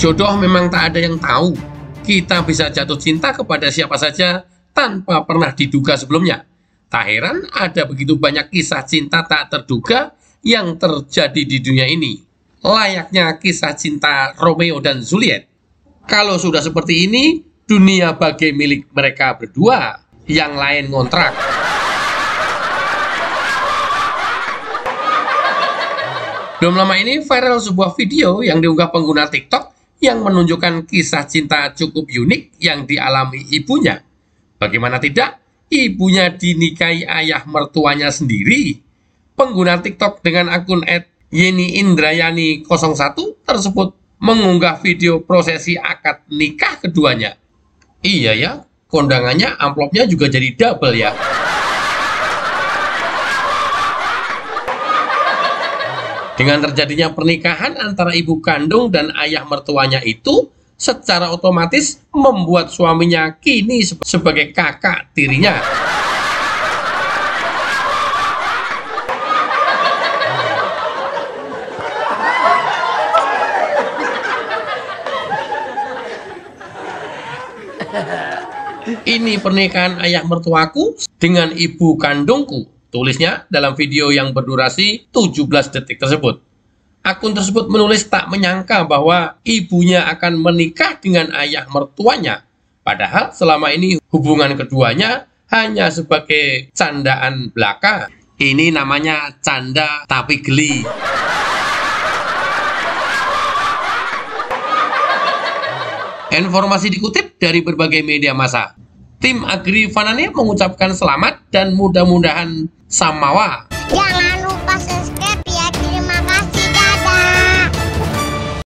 Jodoh memang tak ada yang tahu. Kita bisa jatuh cinta kepada siapa saja tanpa pernah diduga sebelumnya. Tak heran ada begitu banyak kisah cinta tak terduga yang terjadi di dunia ini. Layaknya kisah cinta Romeo dan Juliet. Kalau sudah seperti ini, dunia bagai milik mereka berdua, yang lain ngontrak. Belum lama ini viral sebuah video yang diunggah pengguna TikTok yang menunjukkan kisah cinta cukup unik yang dialami ibunya. Bagaimana tidak, ibunya dinikahi ayah mertuanya sendiri. Pengguna TikTok dengan akun Yeni Indrayani 01 tersebut mengunggah video prosesi akad nikah keduanya. Iya ya, kondangannya amplopnya juga jadi double ya. Dengan terjadinya pernikahan antara ibu kandung dan ayah mertuanya itu, secara otomatis membuat suaminya kini sebagai kakak tirinya. Ini pernikahan ayah mertuaku dengan ibu kandungku Tulisnya dalam video yang berdurasi 17 detik tersebut. Akun tersebut menulis tak menyangka bahwa ibunya akan menikah dengan ayah mertuanya. Padahal selama ini hubungan keduanya hanya sebagai candaan belaka. Ini namanya canda tapi geli. Informasi dikutip dari berbagai media massa. Tim Agri Fanane mengucapkan selamat dan mudah-mudahan Samawa. Jangan